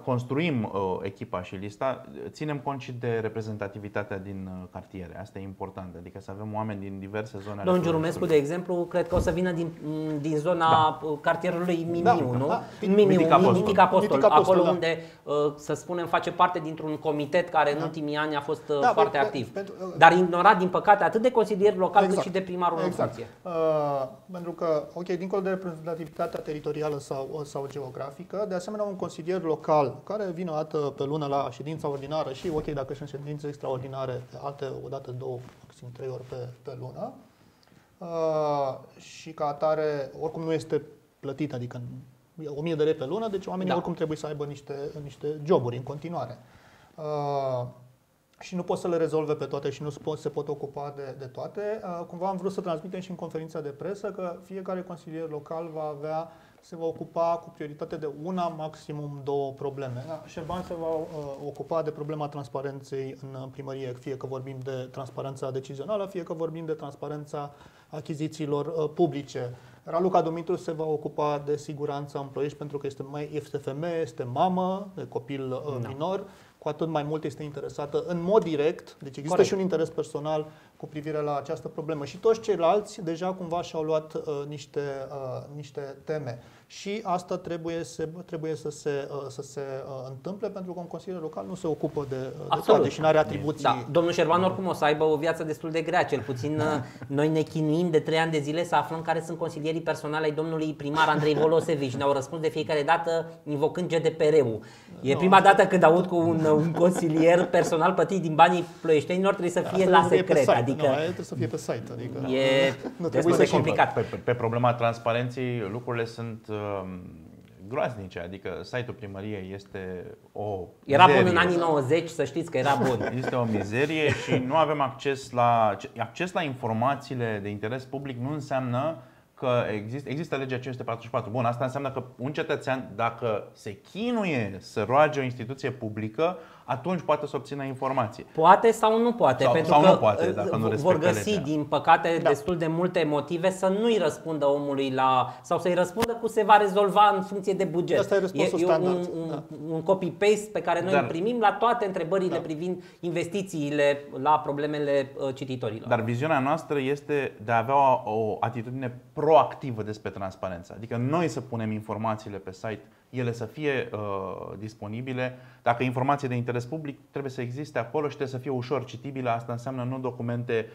S3: construim uh, echipa și lista, ținem cont și de reprezentativitatea din uh, cartiere. Asta e important, adică să avem oameni din diverse zone.
S1: Domnul Giurumescu, de exemplu, cred că o să vină din, mm, din zona da. cartierului Mimiu, da, nu? Da. Mimiu, Mitic Apostol, Mitic Apostol, Mitic Apostol acolo da. unde, uh, să spunem, face parte dintr-un comitet care da. în ultimii ani a fost da, foarte pe, activ. Pentru, dar ignorat, din păcate, atât de consilier local exact. cât și de primarul exact. în funcție. Uh,
S2: pentru că, ok, dincolo de reprezentativitatea teritorială sau, sau geografică, de asemenea un consilier local care vine o dată pe lună la ședința ordinară și, ok, dacă sunt ședințe extraordinare, alte o dată, două, maxim trei ori pe, pe lună, uh, și ca atare, oricum nu este plătit, adică 1000 de lei pe lună, deci oamenii da. oricum trebuie să aibă niște, niște joburi în continuare. Uh, și nu pot să le rezolve pe toate și nu pot, se pot ocupa de, de toate. Uh, cumva am vrut să transmitem și în conferința de presă că fiecare consilier local va avea se va ocupa cu prioritate de una, maximum două probleme. Da, Șerban se va uh, ocupa de problema transparenței în primărie, fie că vorbim de transparența decizională, fie că vorbim de transparența achizițiilor uh, publice. Raluca Dumitru se va ocupa de siguranța în Ploiești pentru că este, mai, este femeie, este mamă de copil uh, no. minor cu atât mai mult este interesată în mod direct, deci există Corect. și un interes personal cu privire la această problemă. Și toți ceilalți deja cumva și-au luat uh, niște, uh, niște teme. Și asta trebuie, se, trebuie să se, uh, să se uh, întâmple pentru că un consilier local nu se ocupă de, uh, de toate și nu are atribuții.
S1: Da. Domnul Șerban oricum o să aibă o viață destul de grea, cel puțin uh, (laughs) noi ne chinuim de trei ani de zile să aflăm care sunt consilierii personale ai domnului primar Andrei Volosevici. Ne-au răspuns de fiecare dată invocând GDPR-ul. E prima dată când aud cu un, un consilier personal plătit din banii ploieștenilor trebuie să fie Asta la secret.
S2: Adică nu, trebuie să fie pe site. Adică
S1: e (laughs) nu trebuie să complicat.
S3: Pe, pe, pe problema transparenței lucrurile sunt uh, groaznice, adică site-ul primăriei este o
S1: Era mizerie. bun în anii 90, să știți că era bun. (laughs)
S3: Este o mizerie și nu avem acces la acces la informațiile de interes public nu înseamnă că există, există legea 544. Bun, asta înseamnă că un cetățean, dacă se chinuie să roage o instituție publică, atunci poate să obțină informație.
S1: Poate sau nu poate,
S3: sau,
S1: pentru
S3: sau
S1: că
S3: nu poate, dacă nu
S1: vor găsi, legea. din păcate, da. destul de multe motive să nu-i răspundă omului la. sau să-i răspundă cu se va rezolva în funcție de buget.
S2: Asta e răspunsul e, standard.
S1: un, un, da. un copy-paste pe care noi Dar, îl primim la toate întrebările da. privind investițiile la problemele uh, cititorilor.
S3: Dar viziunea noastră este de a avea o, o atitudine proactivă despre transparență. Adică noi să punem informațiile pe site ele să fie uh, disponibile. Dacă informație de interes public trebuie să existe acolo și trebuie să fie ușor citibile. Asta înseamnă nu documente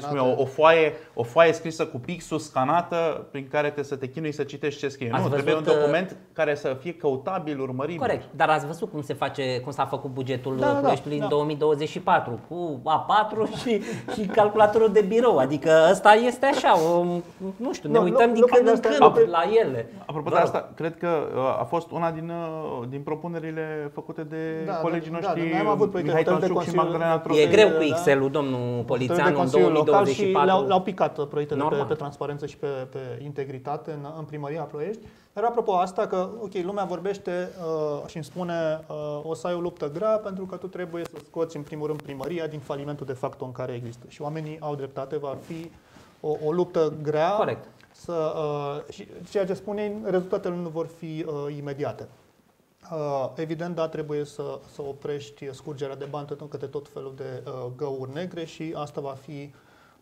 S3: Spune, o, o, foaie, o foaie scrisă cu pixul scanată prin care trebuie să te chinui să citești ce scrie. Ați nu, văzut, trebuie un document uh, care să fie căutabil, urmăribil.
S1: Corect, dar ați văzut cum se face, cum s-a făcut bugetul da, da, da, în 2024 cu A4 (laughs) și, și calculatorul de birou. Adică ăsta este așa, o, nu știu, ne no, uităm din când în când la ele.
S3: Apropo de asta, cred că uh, a fost una din, uh, din propunerile făcute de da, colegii da, noștri da, da, am avut Mihai Tănșuc și Magdalena
S1: E greu cu Excel-ul, domnul Polițeanu, în 2024
S2: local și le-au, le-au picat proiectele pe, pe transparență și pe, pe integritate în, în primăria Ploiești. Dar apropo asta că, ok, lumea vorbește uh, și îmi spune uh, o să ai o luptă grea pentru că tu trebuie să scoți în primul rând primăria din falimentul de facto în care există. Și oamenii au dreptate, va fi o, o luptă grea.
S1: Corect.
S2: să, uh, și ceea ce spune, rezultatele nu vor fi uh, imediate. Uh, evident, da, trebuie să, să oprești scurgerea de bani tot către tot felul de uh, găuri negre și asta va fi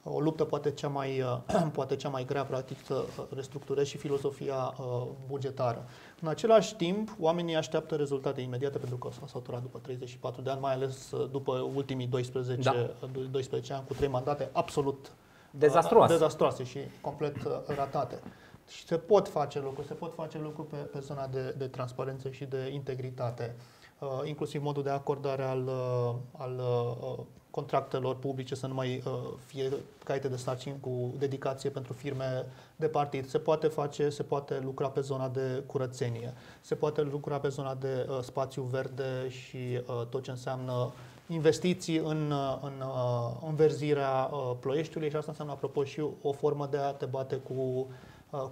S2: o luptă poate cea mai, uh, (clears throat) poate cea mai grea, practic, să uh, restructurezi și filosofia uh, bugetară. În același timp, oamenii așteaptă rezultate imediate pentru că s-au săturat după 34 de ani, mai ales uh, după ultimii 12,
S1: Da.
S2: 12 ani cu trei mandate absolut
S1: Dezastruoase.
S2: dezastroase și complet uh, ratate. Și se pot face lucruri, se pot face lucruri pe, pe zona de, de transparență și de integritate, uh, inclusiv modul de acordare al, uh, al uh, contractelor publice să nu mai uh, fie caite de sarcini cu dedicație pentru firme de partid. Se poate face, se poate lucra pe zona de curățenie, se poate lucra pe zona de uh, spațiu verde și uh, tot ce înseamnă investiții în, uh, în uh, înverzirea uh, Ploieștiului și asta înseamnă, apropo, și o formă de a te bate cu, uh,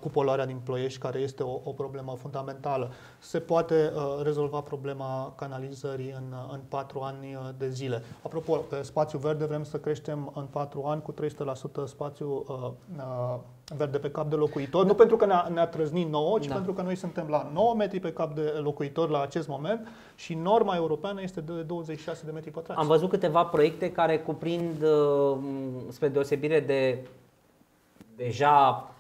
S2: cu poluarea din Ploiești, care este o, o problemă fundamentală. Se poate uh, rezolva problema canalizării în, uh, în patru ani uh, de zile. Apropo, pe spațiu verde vrem să creștem în patru ani cu 300% spațiu uh, uh, verde pe cap de locuitor, nu pentru că ne-a, ne-a trăznit nouă, ci
S1: Da.
S2: pentru că noi suntem la 9 metri pe cap de locuitor la acest moment și norma europeană este de 26 de metri pătrați.
S1: Am văzut câteva proiecte care cuprind, uh, spre deosebire de deja uh,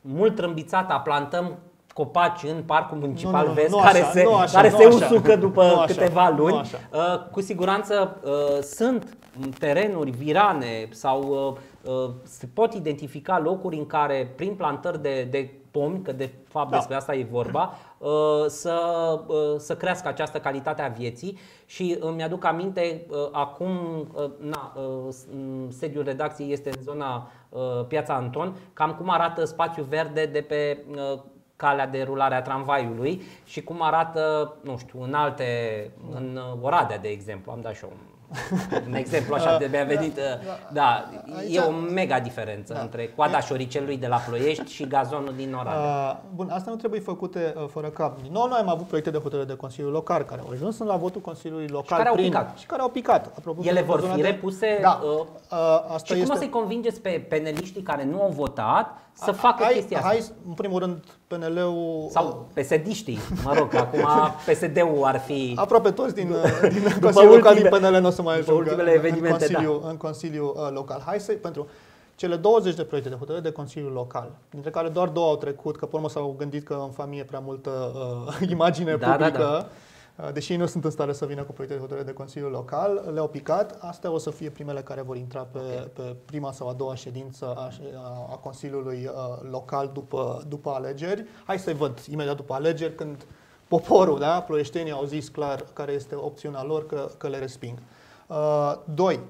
S1: mult trâmbițata, plantăm copaci în parcul municipal
S2: Nu, nu, nu,
S1: vest
S2: nu
S1: care
S2: așa,
S1: se,
S2: nu așa,
S1: care
S2: nu
S1: se
S2: așa.
S1: usucă după
S2: Nu așa,
S1: câteva
S2: nu
S1: luni.
S2: așa.
S1: Uh, Cu siguranță uh, sunt terenuri virane sau uh, uh, se pot identifica locuri în care prin plantări de, de pomi, că de fapt
S2: Da.
S1: despre asta e vorba, uh, să, uh, să crească această calitate a vieții și îmi aduc aminte, uh, acum uh, na, uh, s- m, sediul redacției este în zona uh, Piața Anton, cam cum arată spațiul verde de pe uh, calea de rulare a tramvaiului și cum arată, nu știu, în alte, în uh, Oradea, de exemplu, am dat și eu un, (laughs) un exemplu așa de mi-a venit, uh, da,
S2: Aici-
S1: e o mega diferență între coada șoricelului de la Ploiești și gazonul din Oradea.
S2: Uh, bun, asta nu trebuie făcute uh, fără cap. Noi, noi am avut proiecte de hotărâre de Consiliul Local care au ajuns la votul Consiliului Local
S1: care au
S2: prin,
S1: picat.
S2: și care au picat. Apropo,
S1: Ele
S2: pe
S1: vor
S2: zona
S1: fi
S2: de-
S1: repuse
S2: Da.
S1: uh,
S2: Uh, asta
S1: și cum
S2: este...
S1: o să-i convingeți pe peneliștii care nu au votat să facă
S2: hai,
S1: chestia asta?
S2: Hai, în primul rând, PNL-ul...
S1: Sau PSD-știi, mă rog, acum PSD-ul ar fi...
S2: Aproape toți din, din (laughs) Consiliul Local din
S1: ultimele-
S2: PNL nu o să mai
S1: după
S2: ajungă
S1: ultimele
S2: în,
S1: evenimente, da.
S2: Consiliu, în Consiliul uh, Local. Hai să, pentru cele 20 de proiecte de hotărâre de Consiliul Local, dintre care doar două au trecut, că pe urmă s-au gândit că în familie e prea multă uh, (laughs) imagine
S1: Da, da,
S2: publică, uh, deși ei nu sunt în stare să vină cu proiecte de hotărâre de Consiliul Local, le-au picat. Astea o să fie primele care vor intra pe, pe prima sau a doua ședință a, a Consiliului uh, Local după, după alegeri. Hai să-i văd imediat după alegeri, când poporul, da, ploieștenii au zis clar care este opțiunea lor, că, că le resping. Uh, doi,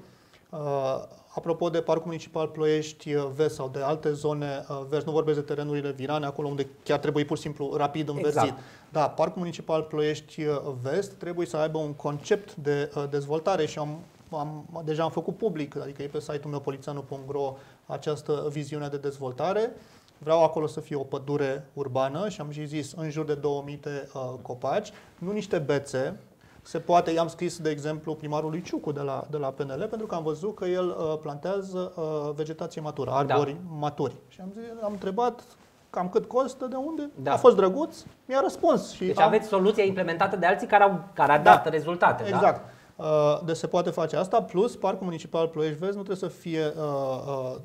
S2: uh, apropo de Parcul Municipal Ploiești uh, Vest sau de alte zone uh, verzi, nu vorbesc de terenurile virane, acolo unde chiar trebuie pur și simplu rapid înverzit.
S1: Exact.
S2: Da, Parcul Municipal Ploiești uh, Vest trebuie să aibă un concept de uh, dezvoltare și am, am, deja am făcut public, adică e pe site-ul meu polițanu.ro această viziune de dezvoltare. Vreau acolo să fie o pădure urbană și am și zis în jur de 2000 de uh, copaci, nu niște bețe. Se poate, i-am scris, de exemplu, primarului Ciucu de la, de la PNL, pentru că am văzut că el uh, plantează uh, vegetație matură, arbori da. maturi. Și am, zis, am întrebat cam cât costă, de unde,
S1: Da.
S2: a fost drăguț, mi-a răspuns. Și
S1: Deci
S2: am,
S1: aveți soluția implementată de alții care au care a
S2: Da.
S1: dat rezultate, da?
S2: Exact. Uh, Deci se poate face asta, plus Parcul Municipal Ploiești Vest nu trebuie să fie uh, uh,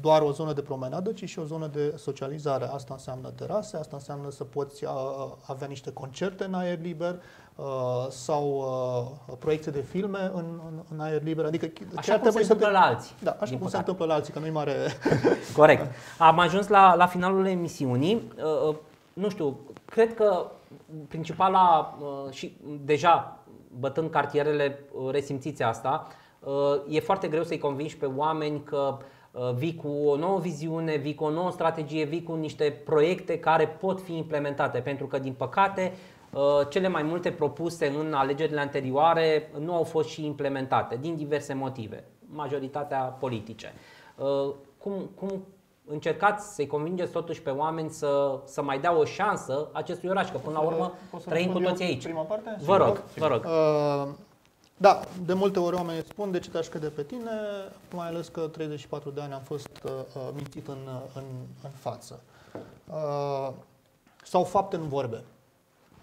S2: doar o zonă de promenadă, ci și o zonă de socializare. Asta înseamnă terase, asta înseamnă să poți uh, avea niște concerte în aer liber uh, sau uh, proiecte de filme în, în, în aer liber. Adică ce
S1: Așa
S2: ar
S1: cum se
S2: trebui să
S1: întâmplă la alții.
S2: Da, așa
S1: din
S2: cum se
S1: păcate.
S2: întâmplă la alții, că nu-i mare... (laughs)
S1: Corect. Am ajuns la, la finalul emisiunii. Uh, uh, Nu știu, cred că principala uh, și deja bătând cartierele uh, resimțiți asta, uh, e foarte greu să-i convingi pe oameni că uh, vii cu o nouă viziune, vii cu o nouă strategie, vii cu niște proiecte care pot fi implementate, pentru că din păcate uh, cele mai multe propuse în alegerile anterioare nu au fost și implementate din diverse motive, majoritatea politice. Uh, Cum, cum încercați să-i convingeți totuși pe oameni să, să mai dea o șansă acestui oraș, că până la urmă
S2: Pot să
S1: trăim cu
S2: răspund eu
S1: toți aici.
S2: Prima parte?
S1: Vă rog, vă rog.
S2: Uh, Da, de multe ori oamenii spun de ce te-aș crede pe tine, mai ales că 34 de ani am fost uh, uh, mințit în, în, în față. Uh, sau fapte în vorbe.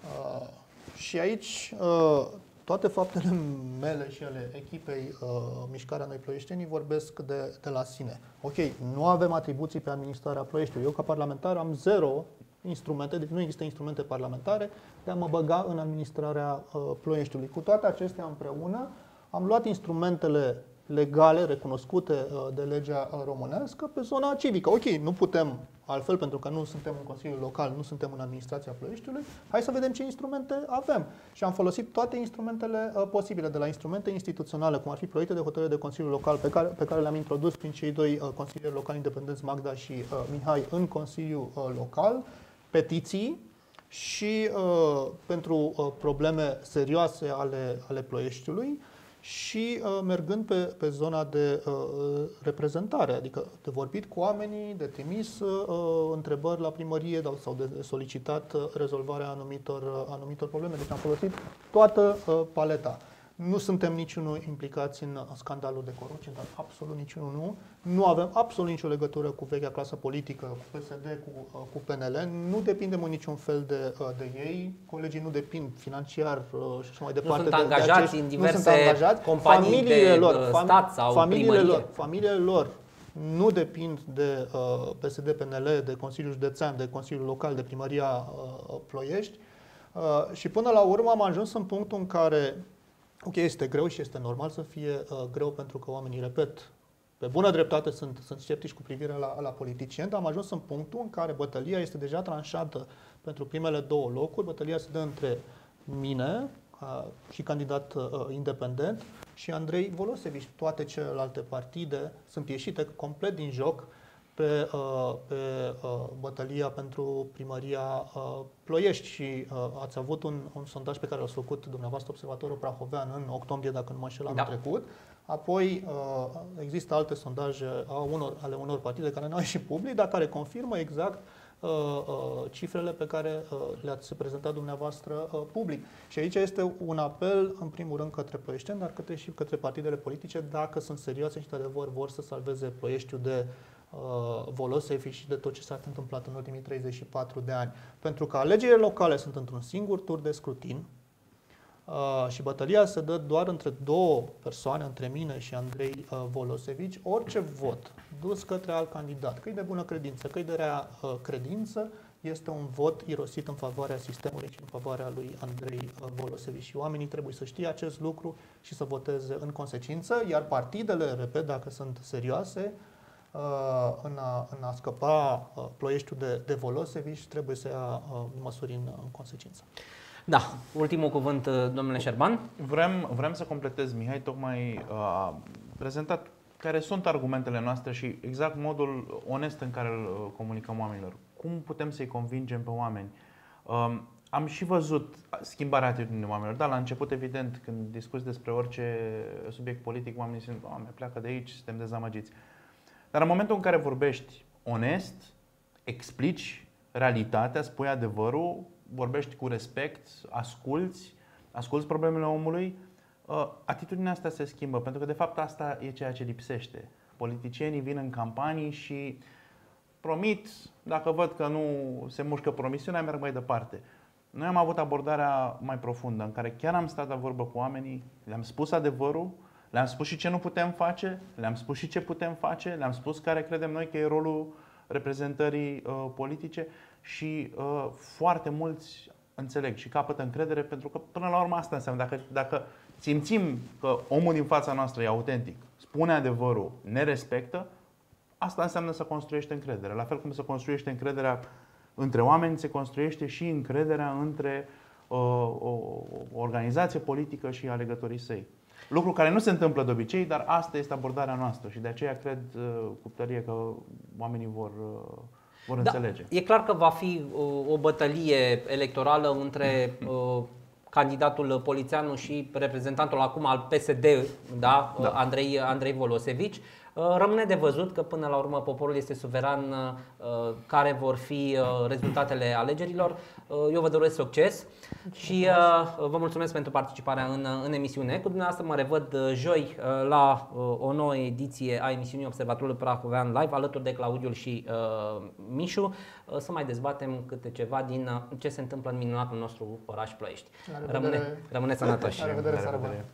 S2: Uh, și aici uh, toate faptele (laughs) mele și ale echipei uh, Mișcarea Noi Ploieștenii vorbesc de, de la sine. Ok, nu avem atribuții pe administrarea Ploieștiului. Eu ca parlamentar am zero instrumente, deci nu există instrumente parlamentare de a mă băga în administrarea uh, Ploieștiului. Cu toate acestea împreună am luat instrumentele legale recunoscute uh, de legea uh, românească pe zona civică. Ok, nu putem altfel pentru că nu suntem în Consiliul Local, nu suntem în administrația Ploieștiului. Hai să vedem ce instrumente avem. Și am folosit toate instrumentele uh, posibile, de la instrumente instituționale, cum ar fi proiecte de hotărâre de Consiliul Local, pe care, pe care le-am introdus prin cei doi uh, consilieri locali independenți, Magda și uh, Mihai, în Consiliul uh, Local, petiții și uh, pentru uh, probleme serioase ale, ale Ploieștiului, și uh, mergând pe, pe zona de uh, reprezentare, adică de vorbit cu oamenii, de trimis uh, întrebări la primărie sau de solicitat uh, rezolvarea anumitor, uh, anumitor probleme. Deci am folosit toată uh, paleta. Nu suntem niciunul implicați în scandalul de corupție, dar absolut niciunul nu. Nu avem absolut nicio legătură cu vechea clasă politică, cu PSD, cu, uh, cu PNL. Nu depindem în niciun fel de, uh, de ei. Colegii nu depind financiar uh, și așa mai departe.
S1: Nu sunt
S2: de,
S1: angajați
S2: de acești,
S1: în diverse
S2: nu sunt angajați.
S1: companii
S2: familiile
S1: de
S2: lor,
S1: fam, stat sau
S2: familiile
S1: primărie.
S2: lor, familiile lor nu depind de uh, PSD, PNL, de Consiliul Județean, de Consiliul Local, de Primăria uh, Ploiești. Uh, și până la urmă am ajuns în punctul în care Ok, este greu și este normal să fie uh, greu pentru că oamenii, repet, pe bună dreptate sunt, sunt sceptici cu privire la, la politicieni, dar am ajuns în punctul în care bătălia este deja tranșată pentru primele două locuri. Bătălia se dă între mine, ca și candidat uh, independent, și Andrei Volosevici. Toate celelalte partide sunt ieșite complet din joc pe, uh, pe uh, bătălia pentru primăria uh, Ploiești și ați avut un, un sondaj pe care l-ați făcut dumneavoastră, Observatorul Prahovean, în octombrie, dacă nu mă înșel, anul da. trecut. Apoi există alte sondaje a unor, ale unor partide care nu au ieșit public, dar care confirmă exact cifrele pe care le-ați prezentat dumneavoastră public. Și aici este un apel, în primul rând, către ploieșteni, dar către și către partidele politice, dacă sunt serioase și, de adevăr, vor să salveze Ploieștiul de Uh, Volosevi și de tot ce s-a întâmplat în ultimii 34 de ani. Pentru că alegerile locale sunt într-un singur tur de scrutin uh, și bătălia se dă doar între două persoane, între mine și Andrei uh, Volosevici, orice vot dus către alt candidat, că e de bună credință, că e de rea credință, este un vot irosit în favoarea sistemului și în favoarea lui Andrei Volosevici. Și oamenii trebuie să știe acest lucru și să voteze în consecință, iar partidele, repet, dacă sunt serioase, Uh, în a, în a scăpa uh, Ploieștiul de, de Volosevici, trebuie să ia uh, măsuri în, în consecință.
S1: Da, ultimul cuvânt, domnule Șerban.
S3: Vrem, vrem să completez, Mihai tocmai a prezentat care sunt argumentele noastre și exact modul onest în care îl comunicăm oamenilor. Cum putem să-i convingem pe oameni? Um, am și văzut schimbarea atitudinii oamenilor. Da, la început, evident, când discuți despre orice subiect politic, oamenii sunt, Doamne, pleacă de aici, suntem dezamăgiți. Dar în momentul în care vorbești onest, explici realitatea, spui adevărul, vorbești cu respect, asculți, asculți problemele omului, uh, atitudinea asta se schimbă, pentru că de fapt asta e ceea ce lipsește. Politicienii vin în campanii și promit, dacă văd că nu se mușcă promisiunea, merg mai departe. Noi am avut abordarea mai profundă, în care chiar am stat la vorbă cu oamenii, le-am spus adevărul, le-am spus și ce nu putem face, le-am spus și ce putem face, le-am spus care credem noi că e rolul reprezentării uh, politice și uh, foarte mulți înțeleg și capătă încredere pentru că până la urmă asta înseamnă. Dacă, dacă simțim că omul din fața noastră e autentic, spune adevărul, ne respectă, asta înseamnă să construiește încredere. La fel cum se construiește încrederea între oameni, se construiește și încrederea între uh, o organizație politică și alegătorii săi. Lucru care nu se întâmplă de obicei, dar asta este abordarea noastră și de aceea cred uh, cu tărie că oamenii vor, uh, vor da, înțelege.
S1: E clar că va fi uh, o bătălie electorală între candidatul Polițeanu și reprezentantul acum al PSD, da, da. Andrei, Andrei Volosevici. Rămâne de văzut că până la urmă poporul este suveran care vor fi rezultatele alegerilor. Eu vă doresc succes și vă mulțumesc pentru participarea în, în emisiune. Cu dumneavoastră mă revăd joi la o nouă ediție a emisiunii Observatorului Prahovean Live alături de Claudiul și Mișu să mai dezbatem câte ceva din ce se întâmplă în minunatul nostru oraș Ploiești. Rămâne, rămâne sănătoși!
S2: La revedere, la revedere.